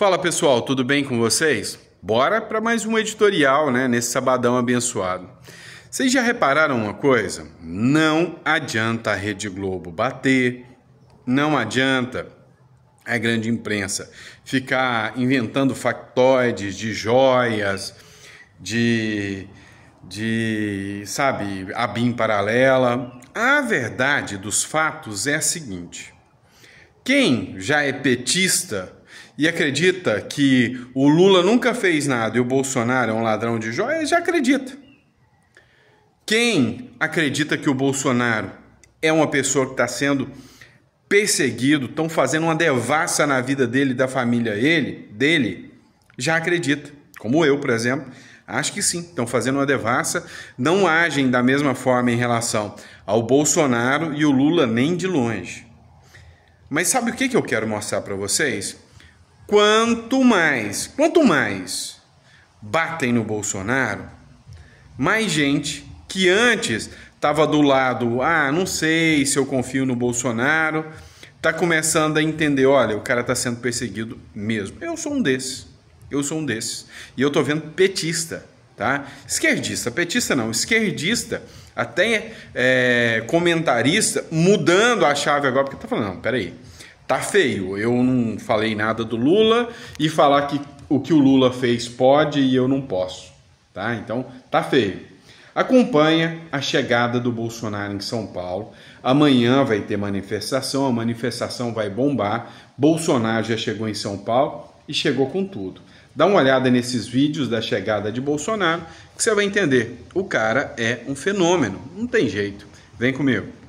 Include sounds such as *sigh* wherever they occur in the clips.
Fala pessoal, tudo bem com vocês? Bora para mais um editorial, né, nesse sabadão abençoado. Vocês já repararam uma coisa? Não adianta a Rede Globo bater, não adianta a grande imprensa ficar inventando factoides de joias, de, de sabe, a BIM paralela. A verdade dos fatos é a seguinte: quem já é petista e acredita que o Lula nunca fez nada e o Bolsonaro é um ladrão de joias, já acredita. Quem acredita que o Bolsonaro é uma pessoa que está sendo perseguido, estão fazendo uma devassa na vida dele da família ele, dele, já acredita. Como eu, por exemplo, acho que sim, estão fazendo uma devassa, não agem da mesma forma em relação ao Bolsonaro e o Lula nem de longe. Mas sabe o que, que eu quero mostrar para vocês? Quanto mais, quanto mais batem no Bolsonaro, mais gente que antes estava do lado, ah, não sei se eu confio no Bolsonaro, tá começando a entender, olha, o cara está sendo perseguido mesmo. Eu sou um desses. Eu sou um desses. E eu tô vendo petista, tá? Esquerdista, petista não, esquerdista, até é, comentarista, mudando a chave agora, porque tá falando, não, peraí, tá feio, eu não falei nada do Lula e falar que o que o Lula fez pode e eu não posso, tá? Então, tá feio. Acompanha a chegada do Bolsonaro em São Paulo. Amanhã vai ter manifestação, a manifestação vai bombar. Bolsonaro já chegou em São Paulo e chegou com tudo. Dá uma olhada nesses vídeos da chegada de Bolsonaro que você vai entender. O cara é um fenômeno, não tem jeito. Vem comigo.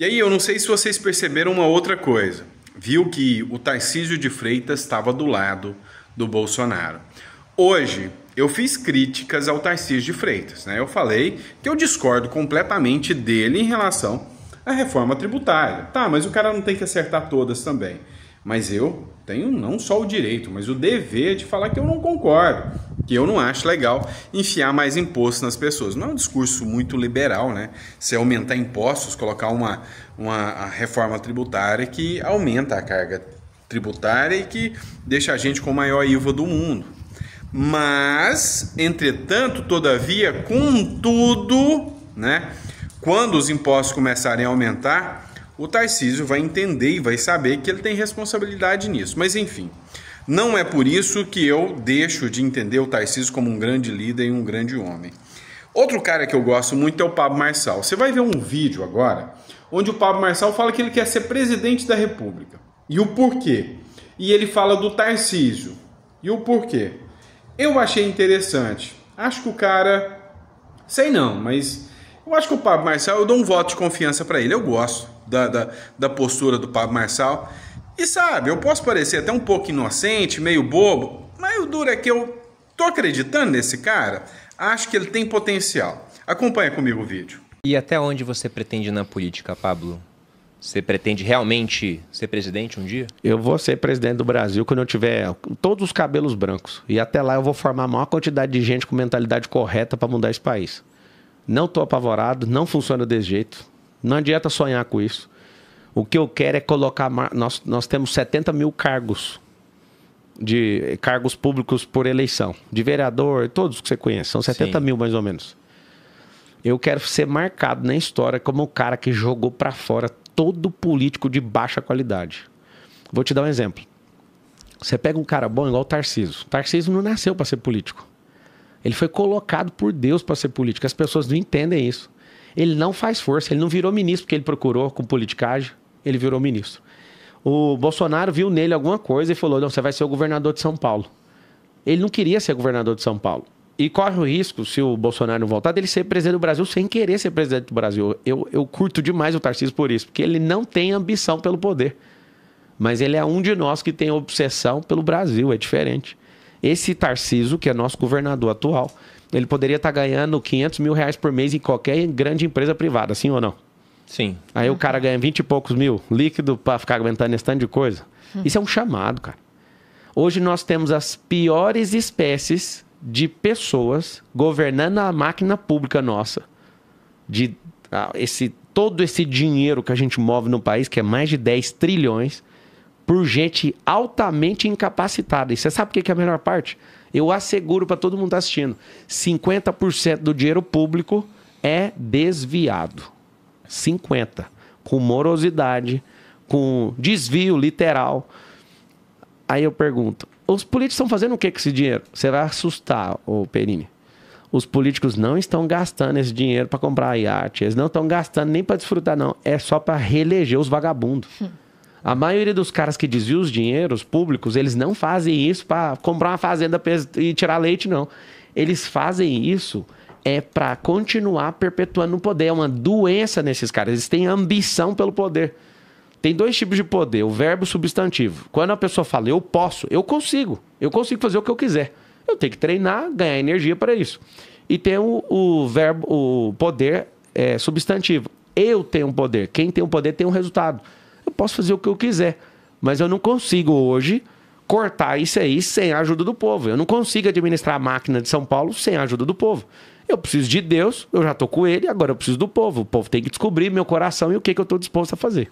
E aí, eu não sei se vocês perceberam uma outra coisa. Viu que o Tarcísio de Freitas estava do lado do Bolsonaro. Hoje, eu fiz críticas ao Tarcísio de Freitas. Né? Eu falei que eu discordo completamente dele em relação à reforma tributária. Tá, mas o cara não tem que acertar todas também. Mas eu tenho não só o direito, mas o dever de falar que eu não concordo, que eu não acho legal enfiar mais imposto nas pessoas. Não é um discurso muito liberal, né? Se aumentar impostos, colocar uma, uma reforma tributária que aumenta a carga tributária e que deixa a gente com o maior IVA do mundo. Mas, entretanto, todavia, contudo, né? Quando os impostos começarem a aumentar, o Tarcísio vai entender e vai saber que ele tem responsabilidade nisso. Mas enfim, não é por isso que eu deixo de entender o Tarcísio como um grande líder e um grande homem. Outro cara que eu gosto muito é o Pablo Marçal. Você vai ver um vídeo agora onde o Pablo Marçal fala que ele quer ser presidente da República. E o porquê? E ele fala do Tarcísio. E o porquê? Eu achei interessante. Acho que o cara. Sei não, mas eu acho que o Pablo Marçal, eu dou um voto de confiança para ele. Eu gosto da, da, da, postura do Pablo Marçal. E sabe, eu posso parecer até um pouco inocente, meio bobo, mas o duro é que eu tô acreditando nesse cara. Acho que ele tem potencial. Acompanha comigo o vídeo. E até onde você pretende ir na política, Pablo? Você pretende realmente ser presidente um dia? Eu vou ser presidente do Brasil quando eu tiver todos os cabelos brancos. E até lá eu vou formar a maior quantidade de gente com mentalidade correta para mudar esse país. Não estou apavorado, não funciona desse jeito. Não adianta sonhar com isso. O que eu quero é colocar. Nós, nós temos 70 mil cargos de cargos públicos por eleição, de vereador, todos que você conhece, são 70 Sim. mil mais ou menos. Eu quero ser marcado na história como o cara que jogou para fora todo político de baixa qualidade. Vou te dar um exemplo. Você pega um cara bom igual o Tarcísio. O Tarcísio não nasceu para ser político. Ele foi colocado por Deus para ser político. As pessoas não entendem isso. Ele não faz força. Ele não virou ministro porque ele procurou com politicagem. Ele virou ministro. O Bolsonaro viu nele alguma coisa e falou: não, você vai ser o governador de São Paulo. Ele não queria ser governador de São Paulo. E corre o risco, se o Bolsonaro não voltar, dele ser presidente do Brasil sem querer ser presidente do Brasil. Eu, eu curto demais o Tarcísio por isso, porque ele não tem ambição pelo poder. Mas ele é um de nós que tem obsessão pelo Brasil, é diferente. Esse Tarcísio, que é nosso governador atual, ele poderia estar ganhando 500 mil reais por mês em qualquer grande empresa privada, sim ou não? Sim. Aí o cara ganha 20 e poucos mil líquido para ficar aguentando esse tanto de coisa. Hum. Isso é um chamado, cara. Hoje nós temos as piores espécies de pessoas governando a máquina pública nossa. De ah, esse todo esse dinheiro que a gente move no país, que é mais de 10 trilhões, por gente altamente incapacitada. E você sabe o que é a melhor parte? Eu asseguro para todo mundo que tá assistindo: 50% do dinheiro público é desviado. 50%. Com morosidade, com desvio literal. Aí eu pergunto: os políticos estão fazendo o que com esse dinheiro? Você vai assustar, o Perini. Os políticos não estão gastando esse dinheiro para comprar iate. Eles não estão gastando nem para desfrutar, não. É só para reeleger os vagabundos. Hum. A maioria dos caras que desviam os dinheiros públicos, eles não fazem isso para comprar uma fazenda e tirar leite, não. Eles fazem isso é para continuar perpetuando o poder. É uma doença nesses caras. Eles têm ambição pelo poder. Tem dois tipos de poder, o verbo o substantivo. Quando a pessoa fala eu posso, eu consigo. Eu consigo fazer o que eu quiser. Eu tenho que treinar, ganhar energia para isso. E tem o, o verbo, o poder é, substantivo. Eu tenho poder. Quem tem um poder tem um resultado. Eu posso fazer o que eu quiser. Mas eu não consigo hoje cortar isso aí sem a ajuda do povo. Eu não consigo administrar a máquina de São Paulo sem a ajuda do povo. Eu preciso de Deus, eu já estou com ele, agora eu preciso do povo. O povo tem que descobrir meu coração e o que, que eu estou disposto a fazer.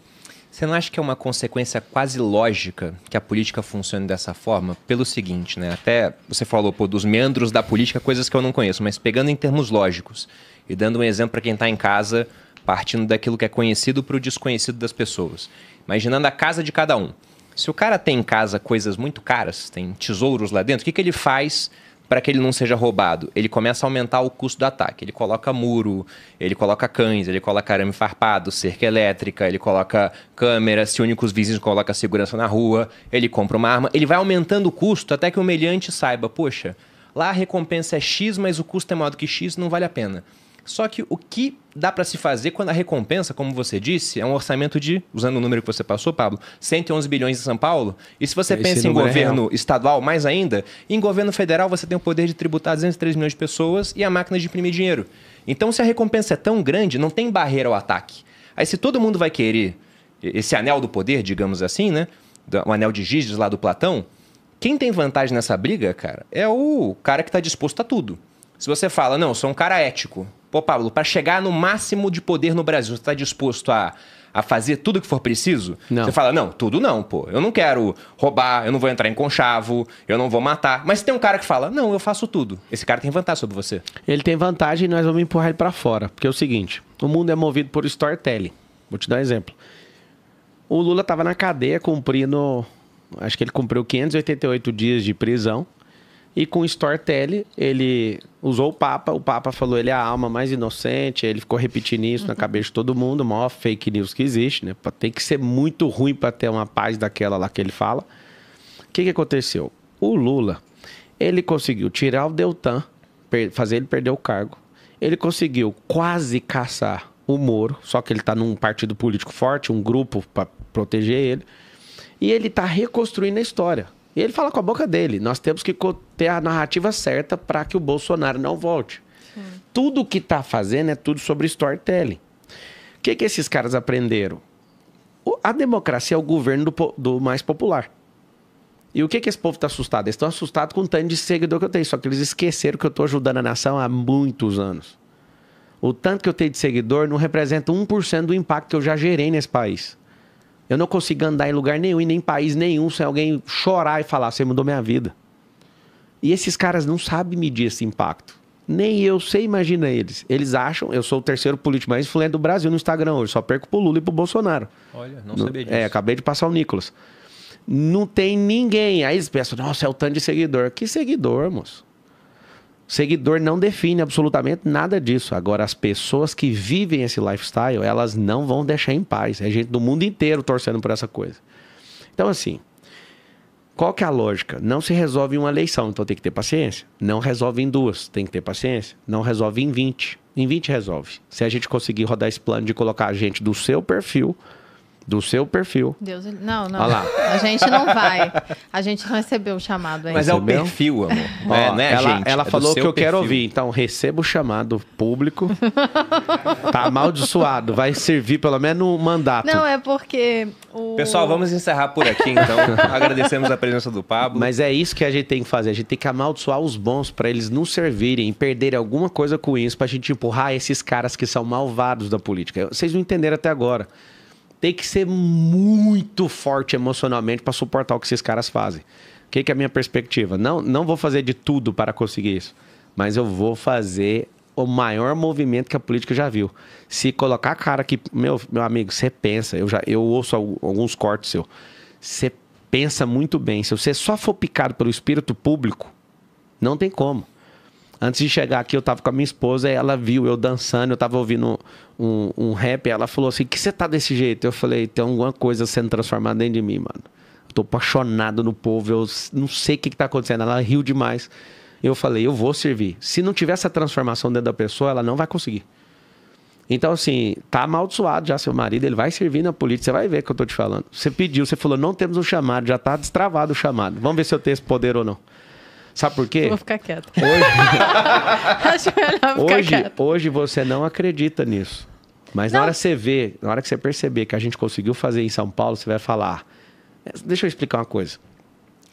Você não acha que é uma consequência quase lógica que a política funcione dessa forma? Pelo seguinte, né? Até você falou pô, dos meandros da política, coisas que eu não conheço, mas pegando em termos lógicos e dando um exemplo para quem está em casa, partindo daquilo que é conhecido para o desconhecido das pessoas. Imaginando a casa de cada um. Se o cara tem em casa coisas muito caras, tem tesouros lá dentro, o que, que ele faz para que ele não seja roubado, ele começa a aumentar o custo do ataque. Ele coloca muro, ele coloca cães, ele coloca arame farpado, cerca elétrica, ele coloca câmera, se únicos vizinhos coloca segurança na rua, ele compra uma arma, ele vai aumentando o custo até que o meliante saiba, poxa, lá a recompensa é X, mas o custo é maior do que X, não vale a pena. Só que o que dá para se fazer quando a recompensa, como você disse, é um orçamento de, usando o número que você passou, Pablo, 111 bilhões em São Paulo. E se você Esse pensa em é governo é estadual, mais ainda, em governo federal você tem o poder de tributar 203 milhões de pessoas e a máquina de imprimir dinheiro. Então, se a recompensa é tão grande, não tem barreira ao ataque. Aí, se todo mundo vai querer esse anel do poder, digamos assim, né? O anel de Giges lá do Platão, quem tem vantagem nessa briga, cara, é o cara que está disposto a tudo. Se você fala, não, eu sou um cara ético, Pô, Pablo, para chegar no máximo de poder no Brasil, você está disposto a, a fazer tudo que for preciso? Não. Você fala, não, tudo não, pô. Eu não quero roubar, eu não vou entrar em conchavo, eu não vou matar. Mas tem um cara que fala, não, eu faço tudo. Esse cara tem vantagem sobre você. Ele tem vantagem e nós vamos empurrar ele para fora. Porque é o seguinte, o mundo é movido por storytelling. Vou te dar um exemplo. O Lula estava na cadeia cumprindo, acho que ele cumpriu 588 dias de prisão. E com o Storytelling, ele usou o Papa, o Papa falou ele é a alma mais inocente, ele ficou repetindo isso uhum. na cabeça de todo mundo, maior fake news que existe, né? Tem que ser muito ruim para ter uma paz daquela lá que ele fala. O que, que aconteceu? O Lula, ele conseguiu tirar o Deltan, fazer ele perder o cargo. Ele conseguiu quase caçar o Moro, só que ele está num partido político forte, um grupo para proteger ele. E ele está reconstruindo a história. E ele fala com a boca dele: nós temos que ter a narrativa certa para que o Bolsonaro não volte. Sim. Tudo que está fazendo é tudo sobre storytelling. O que, que esses caras aprenderam? A democracia é o governo do, do mais popular. E o que, que esse povo está assustado? Eles estão assustados com o tanto de seguidor que eu tenho. Só que eles esqueceram que eu estou ajudando a nação há muitos anos. O tanto que eu tenho de seguidor não representa 1% do impacto que eu já gerei nesse país. Eu não consigo andar em lugar nenhum e nem em país nenhum sem alguém chorar e falar: você mudou minha vida. E esses caras não sabem medir esse impacto. Nem eu sei, imagina eles. Eles acham, eu sou o terceiro político mais influente do Brasil no Instagram hoje, só perco pro Lula e pro Bolsonaro. Olha, não no, sabia disso. É, acabei de passar o Nicolas. Não tem ninguém. Aí eles pensam, nossa, é o tanto de seguidor. Que seguidor, moço? Seguidor não define absolutamente nada disso. Agora, as pessoas que vivem esse lifestyle, elas não vão deixar em paz. É gente do mundo inteiro torcendo por essa coisa. Então, assim, qual que é a lógica? Não se resolve em uma eleição, então tem que ter paciência. Não resolve em duas, tem que ter paciência. Não resolve em 20. Em 20 resolve. Se a gente conseguir rodar esse plano de colocar a gente do seu perfil do seu perfil. Deus, não, não. Olha lá. A gente não vai. A gente não recebeu o chamado ainda. Mas é o perfil, amor. É, né, ela, gente? Ela é falou que eu perfil. quero ouvir. Então, receba o chamado público. tá amaldiçoado. Vai servir pelo menos no mandato. Não, é porque. O... Pessoal, vamos encerrar por aqui, então. *laughs* Agradecemos a presença do Pablo. Mas é isso que a gente tem que fazer. A gente tem que amaldiçoar os bons para eles não servirem e perderem alguma coisa com isso, pra gente empurrar esses caras que são malvados da política. Vocês não entenderam até agora tem que ser muito forte emocionalmente para suportar o que esses caras fazem. O que, que é a minha perspectiva? Não, não vou fazer de tudo para conseguir isso, mas eu vou fazer o maior movimento que a política já viu. Se colocar a cara que, meu, meu amigo, você pensa, eu já eu ouço alguns cortes seu. Você pensa muito bem. Se você só for picado pelo espírito público, não tem como. Antes de chegar aqui, eu tava com a minha esposa ela viu eu dançando, eu tava ouvindo um, um rap, ela falou assim, que você tá desse jeito? Eu falei, tem alguma coisa sendo transformada dentro de mim, mano. Eu tô apaixonado no povo, eu não sei o que, que tá acontecendo. Ela riu demais. Eu falei, eu vou servir. Se não tiver essa transformação dentro da pessoa, ela não vai conseguir. Então, assim, tá amaldiçoado já seu marido, ele vai servir na política, você vai ver o que eu tô te falando. Você pediu, você falou, não temos um chamado, já tá destravado o chamado. Vamos ver se eu tenho esse poder ou não. Sabe por quê? Vou ficar quieto. Hoje, *laughs* Acho melhor ficar hoje, quieto. hoje você não acredita nisso. Mas não. na hora que você vê, na hora que você perceber que a gente conseguiu fazer em São Paulo, você vai falar. Deixa eu explicar uma coisa.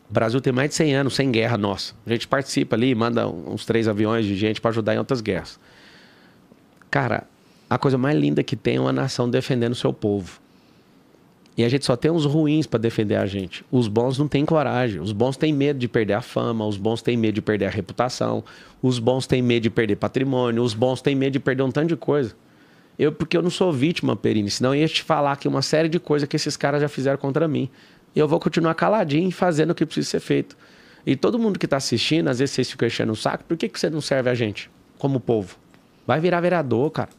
O Brasil tem mais de 100 anos sem guerra nossa. A gente participa ali, manda uns três aviões de gente para ajudar em outras guerras. Cara, a coisa mais linda que tem é uma nação defendendo o seu povo. E a gente só tem os ruins para defender a gente. Os bons não têm coragem. Os bons têm medo de perder a fama. Os bons têm medo de perder a reputação. Os bons têm medo de perder patrimônio. Os bons têm medo de perder um tanto de coisa. Eu, porque eu não sou vítima, Perini. Senão eu ia te falar aqui uma série de coisas que esses caras já fizeram contra mim. Eu vou continuar caladinho fazendo o que precisa ser feito. E todo mundo que está assistindo, às vezes vocês ficam enchendo o saco. Por que, que você não serve a gente como povo? Vai virar vereador, cara.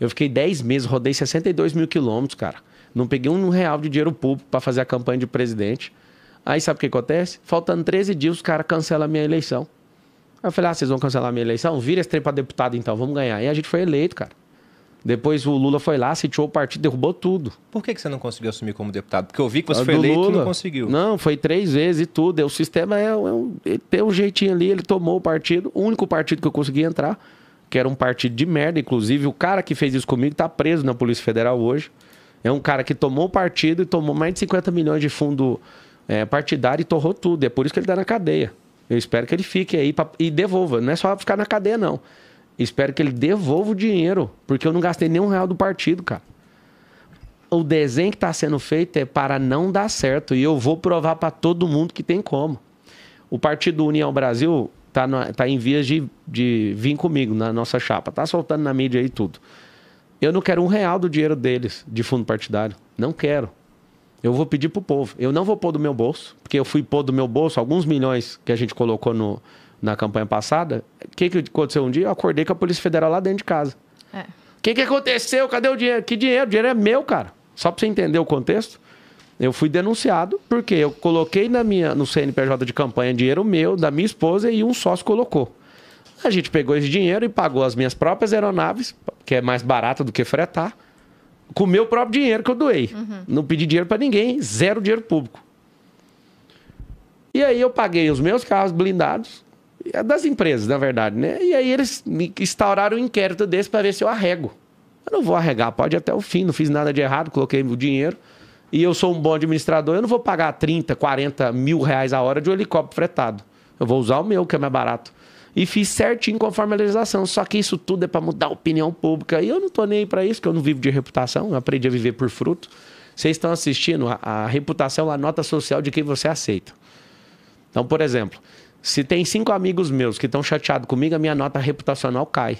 Eu fiquei 10 meses, rodei 62 mil quilômetros, cara não peguei um real de dinheiro público para fazer a campanha de presidente. Aí sabe o que acontece? Faltando 13 dias, os caras cancelam a minha eleição. Aí eu falei, ah, vocês vão cancelar a minha eleição? Vira esse trem pra deputado então, vamos ganhar. E a gente foi eleito, cara. Depois o Lula foi lá, sitiou o partido, derrubou tudo. Por que, que você não conseguiu assumir como deputado? Porque eu vi que você foi eleito Lula. e não conseguiu. Não, foi três vezes e tudo. O sistema é, é um, ele tem um jeitinho ali, ele tomou o partido. O único partido que eu consegui entrar, que era um partido de merda, inclusive. O cara que fez isso comigo tá preso na Polícia Federal hoje. É um cara que tomou partido e tomou mais de 50 milhões de fundo é, partidário e torrou tudo. É por isso que ele está na cadeia. Eu espero que ele fique aí pra, e devolva. Não é só ficar na cadeia, não. Espero que ele devolva o dinheiro, porque eu não gastei nenhum real do partido, cara. O desenho que está sendo feito é para não dar certo e eu vou provar para todo mundo que tem como. O Partido União Brasil está tá em vias de, de vir comigo na nossa chapa. Tá soltando na mídia aí tudo. Eu não quero um real do dinheiro deles, de fundo partidário. Não quero. Eu vou pedir pro povo. Eu não vou pôr do meu bolso, porque eu fui pôr do meu bolso alguns milhões que a gente colocou no, na campanha passada. O que, que aconteceu um dia? Eu acordei com a Polícia Federal lá dentro de casa. O é. que, que aconteceu? Cadê o dinheiro? Que dinheiro? O dinheiro é meu, cara. Só para você entender o contexto. Eu fui denunciado porque eu coloquei na minha, no CNPJ de campanha dinheiro meu, da minha esposa e um sócio colocou. A gente pegou esse dinheiro e pagou as minhas próprias aeronaves, que é mais barato do que fretar, com o meu próprio dinheiro que eu doei. Não pedi dinheiro para ninguém, zero dinheiro público. E aí eu paguei os meus carros blindados, é das empresas, na verdade, né? E aí eles me instauraram um inquérito desse para ver se eu arrego. Eu não vou arregar, pode ir até o fim, não fiz nada de errado, coloquei o dinheiro. E eu sou um bom administrador, eu não vou pagar 30, 40 mil reais a hora de um helicóptero fretado. Eu vou usar o meu, que é mais barato. E fiz certinho conforme a legislação. Só que isso tudo é para mudar a opinião pública. E eu não tô nem aí para isso, porque eu não vivo de reputação, eu aprendi a viver por fruto. Vocês estão assistindo, a, a reputação a nota social de quem você aceita. Então, por exemplo, se tem cinco amigos meus que estão chateados comigo, a minha nota reputacional cai.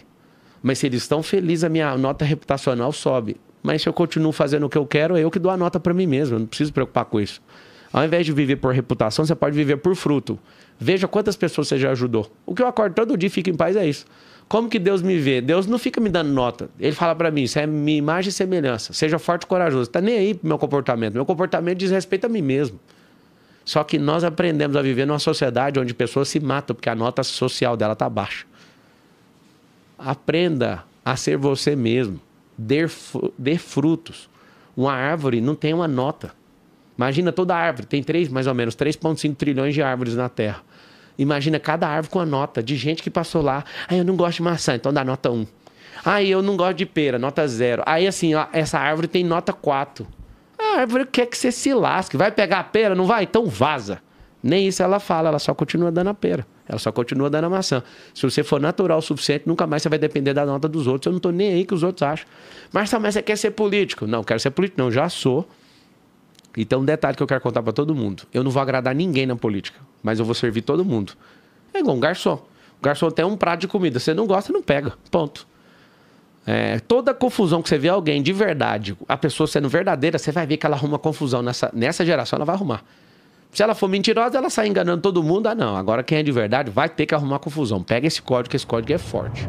Mas se eles estão felizes, a minha nota reputacional sobe. Mas se eu continuo fazendo o que eu quero, é eu que dou a nota para mim mesmo. Eu não preciso preocupar com isso. Ao invés de viver por reputação, você pode viver por fruto. Veja quantas pessoas você já ajudou. O que eu acordo todo dia e fico em paz é isso. Como que Deus me vê? Deus não fica me dando nota. Ele fala para mim, isso é minha imagem e semelhança. Seja forte e corajoso. Tá nem aí pro meu comportamento. Meu comportamento diz respeito a mim mesmo. Só que nós aprendemos a viver numa sociedade onde pessoas se matam porque a nota social dela tá baixa. Aprenda a ser você mesmo. Dê, frutos. Uma árvore não tem uma nota. Imagina toda árvore, tem três, mais ou menos, 3,5 trilhões de árvores na Terra. Imagina cada árvore com a nota de gente que passou lá. Ah, eu não gosto de maçã, então dá nota 1. Ah, eu não gosto de pera, nota 0. Aí assim, ó, essa árvore tem nota 4. A árvore quer que você se lasque. Vai pegar a pera? Não vai? Então vaza. Nem isso ela fala, ela só continua dando a pera. Ela só continua dando a maçã. Se você for natural o suficiente, nunca mais você vai depender da nota dos outros. Eu não tô nem aí que os outros acham. Mas, mas você quer ser político? Não, quero ser político. Não, já sou. E tem um detalhe que eu quero contar para todo mundo. Eu não vou agradar ninguém na política, mas eu vou servir todo mundo. É igual um garçom. O garçom tem um prato de comida. Você não gosta, não pega. Ponto. É, toda confusão que você vê alguém de verdade, a pessoa sendo verdadeira, você vai ver que ela arruma confusão nessa, nessa geração, ela vai arrumar. Se ela for mentirosa, ela sai enganando todo mundo. Ah, não. Agora quem é de verdade vai ter que arrumar confusão. Pega esse código, que esse código é forte.